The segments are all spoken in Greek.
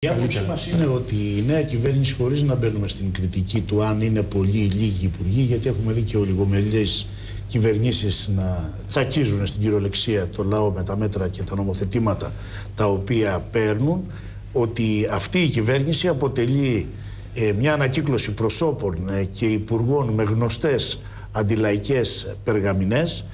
Η άποψή μας είναι ότι η νέα κυβέρνηση, χωρίς να μπαίνουμε στην κριτική του αν είναι πολύ ή λίγοι υπουργοί, γιατί έχουμε δει και ολιγομελιές κυβερνήσεις να τσακίζουν στην κυριολεξία το λαό με τα μέτρα και τα νομοθετήματα τα οποία παίρνουν, ότι αυτή η κυβέρνηση αποτελεί ε, μια ανακύκλωση προσώπων ε, και υπουργών με γνωστές αντιλαϊκές περγαμηνές,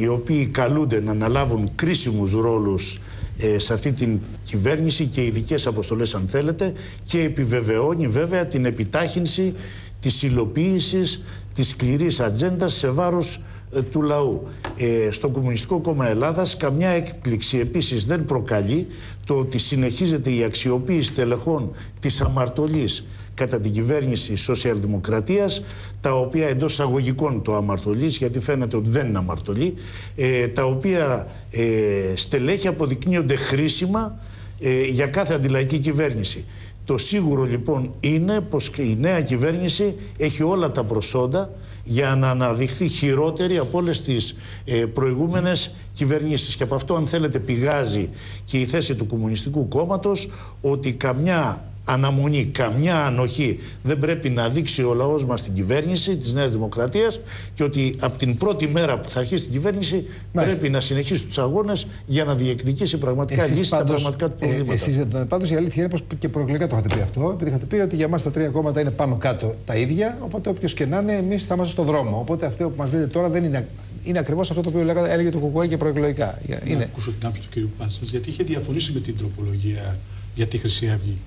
οι οποίοι καλούνται να αναλάβουν κρίσιμους ρόλους ε, σε αυτή την κυβέρνηση και ειδικές αποστολές αν θέλετε και επιβεβαιώνει βέβαια την επιτάχυνση της υλοποίησης της σκληρής ατζέντα σε βάρος ε, του λαού. Ε, στο Κομμουνιστικό Κόμμα Ελλάδας καμιά έκπληξη επίσης δεν προκαλεί το ότι συνεχίζεται η αξιοποίηση τελεχών της αμαρτωλής κατά την κυβέρνηση σοσιαλδημοκρατίας τα οποία εντός αγωγικών το αμαρτωλής γιατί φαίνεται ότι δεν είναι αμαρτωλή ε, τα οποία ε, στελέχη αποδεικνύονται χρήσιμα ε, για κάθε αντιλαϊκή κυβέρνηση. Το σίγουρο λοιπόν είναι πως και η νέα κυβέρνηση έχει όλα τα προσόντα για να αναδειχθεί χειρότερη από όλες τις ε, προηγούμενες κυβερνήσεις. Και από αυτό αν θέλετε πηγάζει και η θέση του Κομμουνιστικού Κόμματος ότι καμιά αναμονή, καμιά ανοχή δεν πρέπει να δείξει ο λαός μας στην κυβέρνηση της Νέας Δημοκρατίας και ότι από την πρώτη μέρα που θα αρχίσει την κυβέρνηση πρέπει να συνεχίσει τους αγώνες για να διεκδικήσει πραγματικά λύσεις στα πραγματικά του ε, προβλήματα. Ε, εσείς, πάντως η αλήθεια είναι πως και προεκλογικά το είχατε πει αυτό, επειδή είχατε πει ότι για μας τα τρία κόμματα είναι πάνω κάτω τα ίδια, οπότε όποιος και να είναι εμείς θα είμαστε στον δρόμο. Οπότε αυτό που μας λέτε τώρα δεν είναι, είναι ακριβώς αυτό το οποίο έλεγε το ΚΚΕ και προεκλογικά. Είναι. Να ακούσω την άποψη του κ. Πάνσας, γιατί είχε διαφωνήσει με την τροπολογία για τη Χρυσή Αυγή.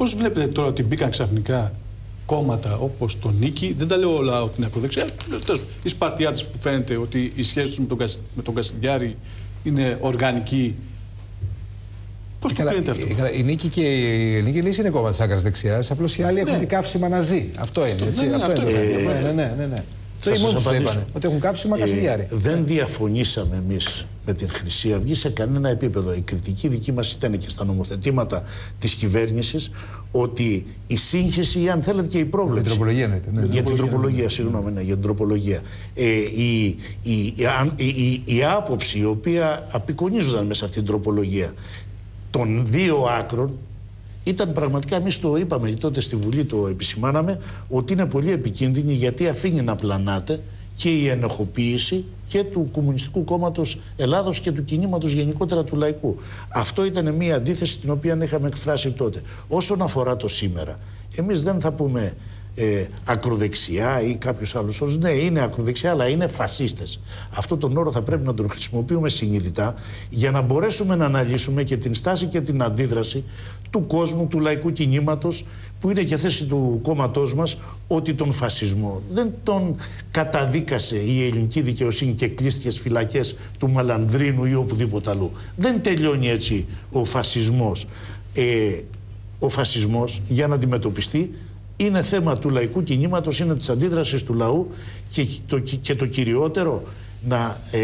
Πώς βλέπετε τώρα ότι μπήκαν ξαφνικά κόμματα όπως το Νίκη, δεν τα λέω όλα ότι είναι ακροδεξιά, οι Σπαρτιάτε που φαίνεται ότι η σχέση τους με τον, με τον Καστιδιάρη είναι οργανική. Πώς το κρίνετε αυτό; Η Νίκη και η Ελληνική Λύση είναι κόμμα της άκρας δεξιάς. Απλώς οι άλλοι ναι. έχουν καύσιμα να ζει. Αυτό είναι. Έτσι. Ναι, ναι, αυτό, αυτό είναι. Ναι, ναι, ναι, ναι. ναι. Το ήμουν το είπαν. Ότι έχουν κάψει ε, Δεν διαφωνήσαμε εμείς με την Χρυσή Αυγή σε κανένα επίπεδο. Η κριτική δική μας ήταν και στα νομοθετήματα της κυβέρνησης ότι η σύγχυση, ή αν θέλετε και η πρόβλεψη. Για την τροπολογία, ναι. Για την τροπολογία, συγγνώμη, ναι, για την τροπολογία. Ε, η, η, η, η, η άποψη η οποία απεικονίζονταν μέσα σε αυτή την τροπολογία των δύο άκρων ήταν πραγματικά, εμείς το είπαμε τότε στη Βουλή, το επισημάναμε, ότι είναι πολύ επικίνδυνη γιατί αφήνει να πλανάται και η ενοχοποίηση και του Κομμουνιστικού Κόμματος Ελλάδος και του κινήματος γενικότερα του λαϊκού. Αυτό ήταν μια αντίθεση την οποία είχαμε εκφράσει τότε. Όσον αφορά το σήμερα, εμείς δεν θα πούμε ε, ακροδεξιά ή κάποιος άλλος όρο. Ναι, είναι ακροδεξιά, αλλά είναι φασίστες. Αυτό τον όρο θα πρέπει να τον χρησιμοποιούμε συνειδητά για να μπορέσουμε να αναλύσουμε και την στάση και την αντίδραση του κόσμου, του λαϊκού κινήματος, που είναι και θέση του κόμματός μας, ότι τον φασισμό δεν τον καταδίκασε η ελληνική δικαιοσύνη και κλείστηκε στι φυλακές του Μαλανδρίνου ή οπουδήποτε αλλού. Δεν τελειώνει έτσι ο φασισμός. Ε, ο φασισμός για να αντιμετωπιστεί είναι θέμα του λαϊκού κινήματος, είναι της αντίδρασης του λαού και το, και το κυριότερο να ε,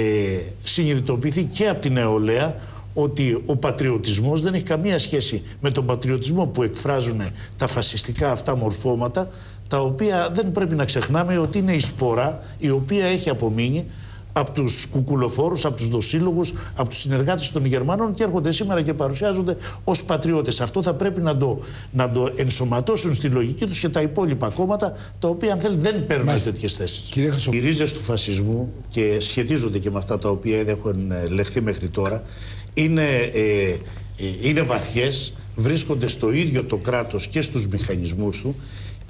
συνειδητοποιηθεί και από την νεολαία ότι ο πατριωτισμός δεν έχει καμία σχέση με τον πατριωτισμό που εκφράζουν τα φασιστικά αυτά μορφώματα τα οποία δεν πρέπει να ξεχνάμε ότι είναι η σπορά η οποία έχει απομείνει από τους κουκουλοφόρους, από τους δοσύλλογους, από τους συνεργάτες των Γερμανών και έρχονται σήμερα και παρουσιάζονται ως πατριώτες. Αυτό θα πρέπει να το, να το ενσωματώσουν στη λογική τους και τα υπόλοιπα κόμματα, τα οποία αν θέλει δεν παίρνουν τέτοιες θέσεις. Οι ρίζες του φασισμού και σχετίζονται και με αυτά τα οποία έχουν ε, λεχθεί μέχρι τώρα είναι, ε, ε, είναι βαθιές, βρίσκονται στο ίδιο το κράτος και στους μηχανισμούς του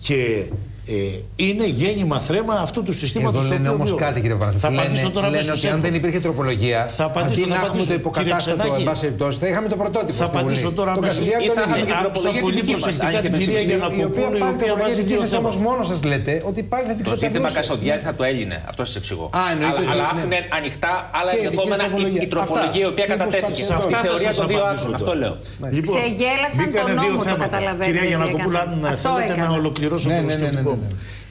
και ε, είναι γέννημα θρέμα αυτού του συστήματος. Εδώ λένε όμως κάτι, κύριε Παναθηναϊκή. Θα απαντήσω τώρα λένε ότι αν δεν υπήρχε τροπολογία, θα απαντήσω, αντί να έχουμε το υποκατάστατο, εν πάση περιπτώσει, θα είχαμε το πρωτότυπο. Θα απαντήσω τώρα αμέσω. Άκουσα πολύ προσεκτικά την κυρία Γιανακοπούλου, η οποία βάζει δύο θέματα. όμως μόνος σας λέτε ότι πάλι θα την ξεπεράσετε. Το ζήτημα Κασοδιάτη θα το έλυνε. Αυτό σας εξηγώ. Αλλά ναι. άφηνε ανοιχτά άλλα ενδεχόμενα η τροπολογία η οποία κατατέθηκε. Σε αυτά θεωρία των δύο άκρων. Αυτό λέω. Ξεγέλασαν τον νόμο, το καταλαβαίνετε. Κυρία Γιανακοπούλου, αν θέλετε να ολοκληρώσω το σκεπτικό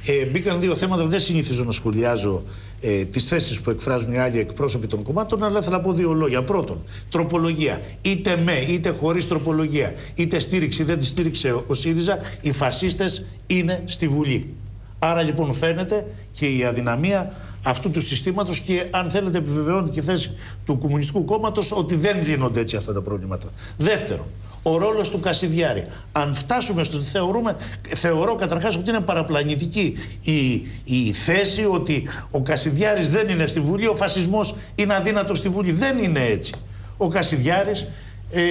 ε, μπήκαν δύο θέματα. Δεν συνηθίζω να σχολιάζω ε, τις θέσεις που εκφράζουν οι άλλοι εκπρόσωποι των κομμάτων, αλλά θέλω να πω δύο λόγια. Πρώτον, τροπολογία. Είτε με είτε χωρίς τροπολογία, είτε στήριξη δεν τη στήριξε ο ΣΥΡΙΖΑ, οι φασίστες είναι στη Βουλή. Άρα λοιπόν φαίνεται και η αδυναμία αυτού του συστήματος και αν θέλετε επιβεβαιώνεται και η θέση του Κομμουνιστικού Κόμματος ότι δεν λύνονται έτσι αυτά τα προβλήματα. Δεύτερον, ο ρόλος του Κασιδιάρη. Αν φτάσουμε στο θεωρούμε, θεωρώ καταρχάς ότι είναι παραπλανητική η, η θέση ότι ο Κασιδιάρης δεν είναι στη Βουλή, ο φασισμός είναι αδύνατος στη Βουλή. Δεν είναι έτσι. Ο Κασιδιάρης ε,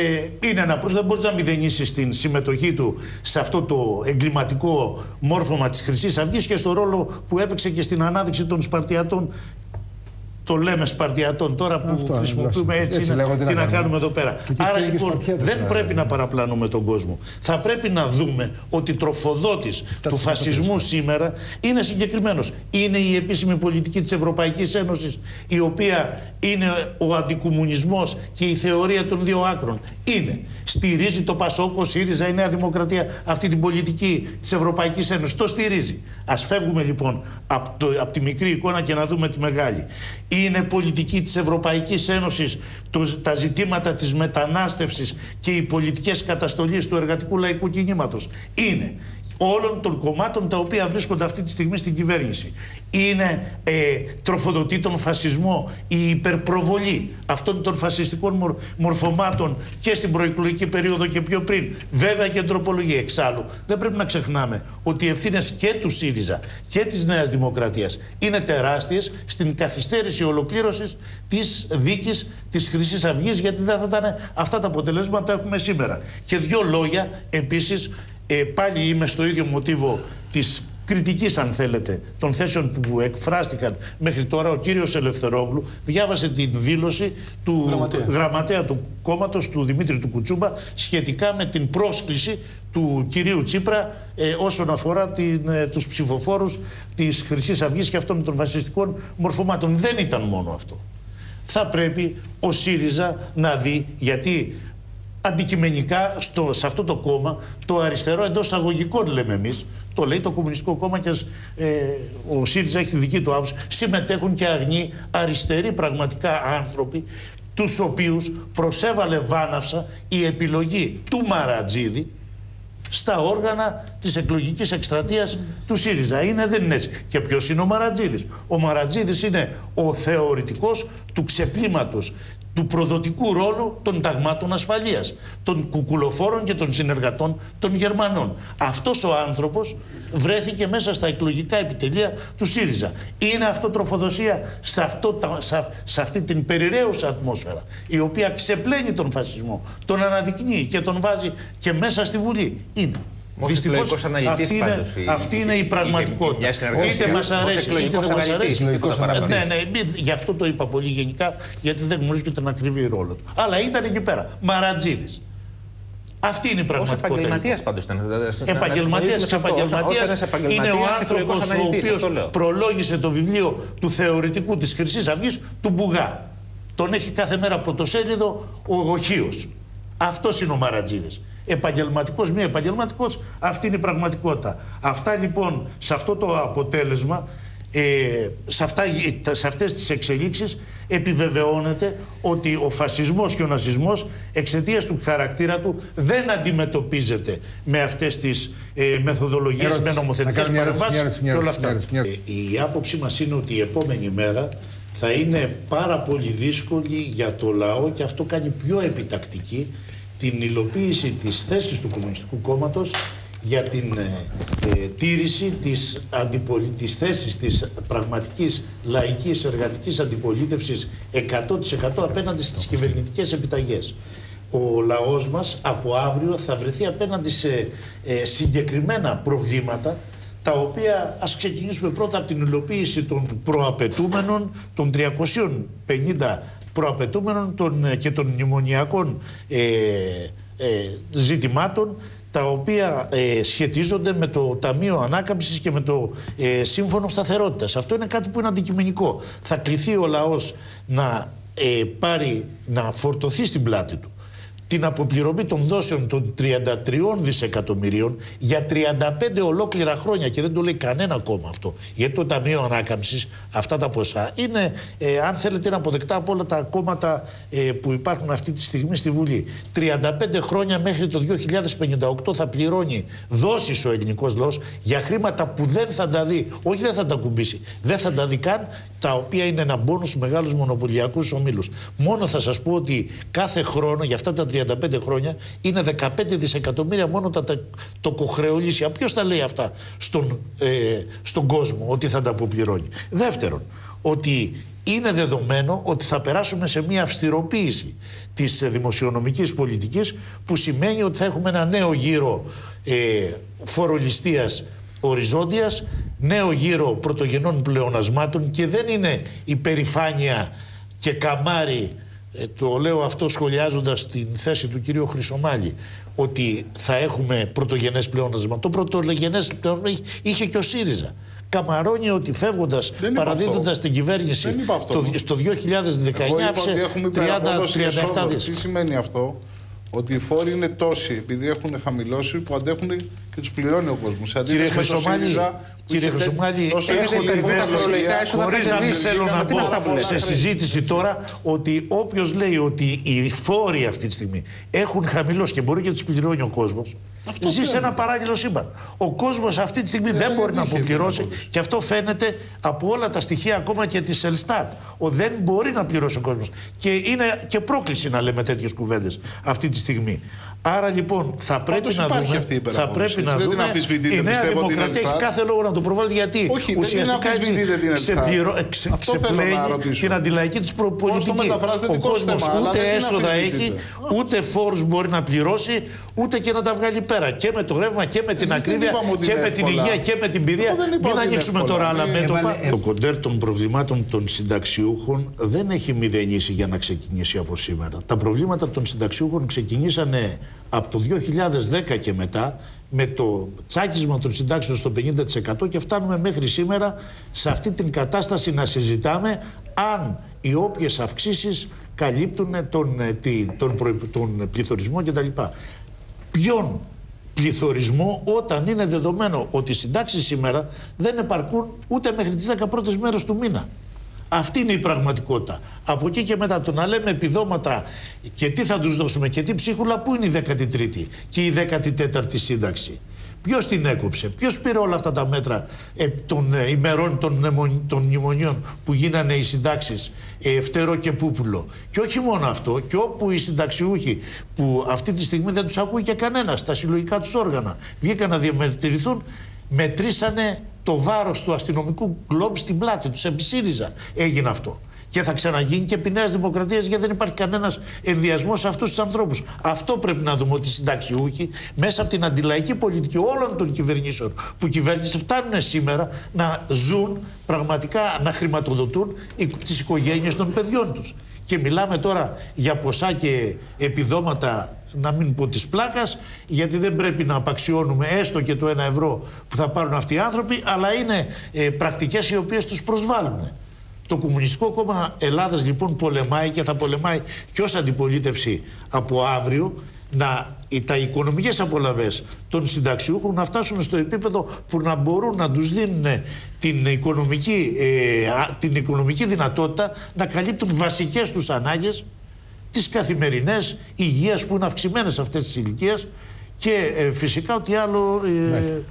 είναι ένα πρόσωπο, δεν μπορείς να μηδενίσεις την συμμετοχή του σε αυτό το εγκληματικό μόρφωμα της χρυσής Αυγής και στο ρόλο που έπαιξε και στην ανάδειξη των Σπαρτιατών το λέμε Σπαρτιατών τώρα που Αυτό, χρησιμοποιούμε έτσι, έτσι είναι, τι να κάνουμε εδώ πέρα. Άρα λοιπόν δεν πρέπει να παραπλανούμε τον κόσμο. Θα πρέπει να δούμε ότι τροφοδότης του φασισμού σήμερα είναι συγκεκριμένος. Είναι η επίσημη πολιτική της Ευρωπαϊκής Ένωσης η οποία είναι ο αντικομουνισμός και η θεωρία των δύο άκρων. Είναι. Στηρίζει το Πασόκο, ΣΥΡΙΖΑ, η Νέα Δημοκρατία αυτή την πολιτική της Ευρωπαϊκής Ένωσης. Το στηρίζει. Ας φεύγουμε λοιπόν από, από τη μικρή εικόνα και να δούμε τη μεγάλη είναι πολιτική της Ευρωπαϊκής Ένωσης το, τα ζητήματα της μετανάστευσης και οι πολιτικές καταστολής του εργατικού λαϊκού κινήματος. Είναι όλων των κομμάτων τα οποία βρίσκονται αυτή τη στιγμή στην κυβέρνηση. Είναι ε, τροφοδοτή τον φασισμό, η υπερπροβολή αυτών των φασιστικών μορφωμάτων και στην προεκλογική περίοδο και πιο πριν. Βέβαια και τροπολογία. Εξάλλου, δεν πρέπει να ξεχνάμε ότι οι ευθύνες και του ΣΥΡΙΖΑ και της Νέας Δημοκρατίας είναι τεράστιες στην καθυστέρηση ολοκλήρωσης της δίκης της Χρυσής Αυγής, γιατί δεν θα ήταν αυτά τα αποτελέσματα που έχουμε σήμερα. Και δύο λόγια επίσης ε, πάλι είμαι στο ίδιο μοτίβο της κριτικής αν θέλετε των θέσεων που εκφράστηκαν μέχρι τώρα ο κύριος Ελευθερόγλου διάβασε την δήλωση του γραμματέα, γραμματέα του κόμματος του Δημήτρη του Κουτσούμπα σχετικά με την πρόσκληση του κυρίου Τσίπρα ε, όσον αφορά την, ε, τους ψηφοφόρους της Χρυσής Αυγής και αυτών των βασιστικών μορφωμάτων. Δεν ήταν μόνο αυτό. Θα πρέπει ο ΣΥΡΙΖΑ να δει γιατί αντικειμενικά στο, σε αυτό το κόμμα, το αριστερό εντός αγωγικών λέμε εμείς, το λέει το Κομμουνιστικό Κόμμα και ε, ο ΣΥΡΙΖΑ έχει τη δική του άποψη, συμμετέχουν και αγνοί αριστεροί πραγματικά άνθρωποι, τους οποίους προσέβαλε βάναυσα η επιλογή του Μαρατζίδη στα όργανα της εκλογικής εκστρατείας του ΣΥΡΙΖΑ. Είναι, δεν είναι έτσι. Και ποιος είναι ο Μαρατζίδης; Ο Μαρατζίδης είναι ο θεωρητικός του ξεπλήματος του προδοτικού ρόλου των ταγμάτων ασφαλείας, των κουκουλοφόρων και των συνεργατών των Γερμανών. Αυτός ο άνθρωπος βρέθηκε μέσα στα εκλογικά επιτελεία του ΣΥΡΙΖΑ. Είναι αυτό τροφοδοσία σε, αυτό, σε αυτή την περιραίουσα ατμόσφαιρα, η οποία ξεπλένει τον φασισμό, τον αναδεικνύει και τον βάζει και μέσα στη Βουλή. Είναι. Δυστυχώς αυτή, είναι, αυτή είναι η πραγματικότητα. Είτε μας αρέσει, είτε δεν μας αρέσει. Ναι, ναι, γι' αυτό το είπα πολύ γενικά, γιατί δεν γνωρίζω τον ακριβή ρόλος του. Αλλά ήταν εκεί πέρα. Μαρατζίδη. Αυτή είναι η πραγματικότητα. Επαγγελματίας πάντως ήταν. Επαγγελματίας και επαγγελματίας είναι ο άνθρωπος ο οποίος προλόγησε το βιβλίο του θεωρητικού της Χρυσής Αυγής του Μπουγά. Τον έχει κάθε μέρα πρωτοσέλιδο ο Γοχείο. Αυτός είναι ο Μαρατζίδη επαγγελματικός, μη επαγγελματικός, αυτή είναι η πραγματικότητα. Αυτά λοιπόν, σε αυτό το αποτέλεσμα, ε, σε, αυτά, σε αυτές τις εξελίξεις επιβεβαιώνεται ότι ο φασισμός και ο ναζισμός εξαιτίας του χαρακτήρα του δεν αντιμετωπίζεται με αυτές τις ε, μεθοδολογίες, με νομοθετικές παρεμβάσεις και όλα αυτά. Ε, η άποψή μας είναι ότι η επόμενη μέρα θα είναι πάρα πολύ δύσκολη για το λαό και αυτό κάνει πιο επιτακτική την υλοποίηση της θέσης του Κομμουνιστικού Κόμματος για την ε, ε, τήρηση της, αντιπολι... της θέσης της πραγματικής λαϊκής εργατικής αντιπολίτευσης 100% απέναντι στις κυβερνητικές επιταγές. Ο λαός μας από αύριο θα βρεθεί απέναντι σε ε, συγκεκριμένα προβλήματα τα οποία ας ξεκινήσουμε πρώτα από την υλοποίηση των προαπαιτούμενων των 350 προαπαιτούμενων των, ε, και των μνημονιακών ε, ε, ζητημάτων τα οποία ε, σχετίζονται με το Ταμείο Ανάκαμψης και με το ε, Σύμφωνο Σταθερότητας. Αυτό είναι κάτι που είναι αντικειμενικό. Θα κληθεί ο λαός να πάρει, να φορτωθεί στην πλάτη του την αποπληρωμή των δόσεων των 33 δισεκατομμυρίων για 35 ολόκληρα χρόνια και δεν το λέει κανένα κόμμα αυτό. Γιατί το Ταμείο Ανάκαμψης, αυτά τα ποσά είναι, ε, αν θέλετε, είναι αποδεκτά από όλα τα κόμματα ε, που υπάρχουν αυτή τη στιγμή στη Βουλή. 35 χρόνια μέχρι το 2058 θα πληρώνει δόσεις ο ελληνικός λαός για χρήματα που δεν θα τα δει. Όχι, δεν θα τα κουμπίσει. Δεν θα τα δει καν, τα οποία είναι ένα μπόνους στου μεγάλους μονοπωλιακούς ομίλους. Μόνο θα σας πω ότι κάθε χρόνο για αυτά τα 35 35 χρόνια είναι 15 δισεκατομμύρια μόνο τα, το κοχρεολύσια. Ποιος τα λέει αυτά στον, ε, στον κόσμο ότι θα τα αποπληρώνει; Δεύτερον, ότι είναι δεδομένο ότι θα περάσουμε σε μια αυστηροποίηση της δημοσιονομικής πολιτικής που σημαίνει ότι θα έχουμε ένα νέο γύρο ε, φορολιστίας οριζόντιας, νέο γύρο πρωτογενών πλεονασμάτων και δεν είναι υπερηφάνεια και καμάρι, ε, το λέω αυτό σχολιάζοντας την θέση του κυρίου Χρυσομάλη, ότι θα έχουμε πρωτογενές πλεόνασμα. Το πρωτογενές πλεόνασμα είχε και ο ΣΥΡΙΖΑ καμαρώνει ότι φεύγοντας, παραδίδοντας την κυβέρνηση το, στο 2019, άφησε 30-37 δις. Τι σημαίνει αυτό, ότι οι φόροι είναι τόσοι επειδή έχουν χαμηλώσει που αντέχουν και τους πληρώνει ο κόσμος. Σε αντίθεση με το ΣΥΡΙΖΑ Κύριε Χρυσομάλη, έχω την αίσθηση, χωρίς να μην θέλω να πω σε συζήτηση τώρα, ότι όποιος λέει ότι οι φόροι αυτή τη στιγμή έχουν χαμηλώσει και μπορεί και τους πληρώνει ο κόσμος, ζει σε ένα παράγγελο σύμπαν. Ο κόσμος αυτή τη στιγμή δεν, μπορεί να αποπληρώσει και αυτό φαίνεται από όλα τα στοιχεία ακόμα και της Ελστάτ. Ο δεν μπορεί να πληρώσει ο κόσμος. Και είναι και πρόκληση να λέμε τέτοιες κουβέντες αυτή τη στιγμή. Άρα λοιπόν θα πρέπει να δούμε. Αυτή η θα πρέπει να δεν δούμε. Την η Νέα Δημοκρατία έχει κάθε λόγο να το προβάλλει γιατί; Όχι, ουσιαστικά έτσι ξεπληρώ, ξε, ξεπλέγει την αντιλαϊκή της πολιτική. Ο κόσμος ούτε έσοδα έχει, ούτε φόρους μπορεί να πληρώσει, ούτε και να τα βγάλει πέρα. Και με το ρεύμα και με την ακρίβεια και με την υγεία και με την παιδεία. Μην ανοίξουμε τώρα άλλα μέτωπα. Το κοντέρ των προβλημάτων των συνταξιούχων δεν έχει μηδενίσει για να ξεκινήσει από σήμερα. Τα προβλήματα των συνταξιούχων ξεκινήσανε από το 2010 και μετά με το τσάκισμα των συντάξεων στο 50% και φτάνουμε μέχρι σήμερα σε αυτή την κατάσταση να συζητάμε αν οι όποιες αυξήσεις καλύπτουν τον, ε, τον, τον πληθωρισμό κτλ. Ποιον πληθωρισμό όταν είναι δεδομένο ότι οι συντάξεις σήμερα δεν επαρκούν ούτε μέχρι τις 10 πρώτες μέρες του μήνα; Αυτή είναι η πραγματικότητα. Από εκεί και μετά το να λέμε επιδόματα και τι θα τους δώσουμε και τι ψίχουλα, πού είναι η 13η και η 14η σύνταξη; Ποιος την έκοψε, ποιος πήρε όλα αυτά τα μέτρα ε, των ε, ημερών των, των μνημονίων που γίνανε οι συντάξεις ε, Φτερό και Πούπουλο; Και όχι μόνο αυτό, και όπου οι συνταξιούχοι που αυτή τη στιγμή δεν τους ακούει και κανένας, τα συλλογικά τους όργανα, βγήκαν να διαμετρηθούν, μετρήσανε το βάρος του αστυνομικού γκλόμπ στην πλάτη τους. Επί ΣΥΡΙΖΑ έγινε αυτό. Και θα ξαναγίνει και επί Νέας Δημοκρατίας γιατί δεν υπάρχει κανένας ενδιασμός σε αυτούς τους ανθρώπους. Αυτό πρέπει να δούμε ότι οι συνταξιούχοι μέσα από την αντιλαϊκή πολιτική όλων των κυβερνήσεων που κυβέρνηση φτάνουν σήμερα να ζουν πραγματικά να χρηματοδοτούν τις οικογένειες των παιδιών τους. Και μιλάμε τώρα για ποσά και επιδόματα να μην πω της πλάκας, γιατί δεν πρέπει να απαξιώνουμε έστω και το ένα ευρώ που θα πάρουν αυτοί οι άνθρωποι, αλλά είναι ε, πρακτικές οι οποίες τους προσβάλλουν. Το Κομμουνιστικό Κόμμα Ελλάδας λοιπόν πολεμάει και θα πολεμάει και ως αντιπολίτευση από αύριο να, τα οικονομικές απολαβές των συνταξιούχων να φτάσουν στο επίπεδο που να μπορούν να τους δίνουν την οικονομική, ε, την οικονομική δυνατότητα να καλύπτουν βασικές τους ανάγκες τις καθημερινές υγείας που είναι αυξημένες αυτές τις ηλικίες και ε, φυσικά ότι άλλο... Ε,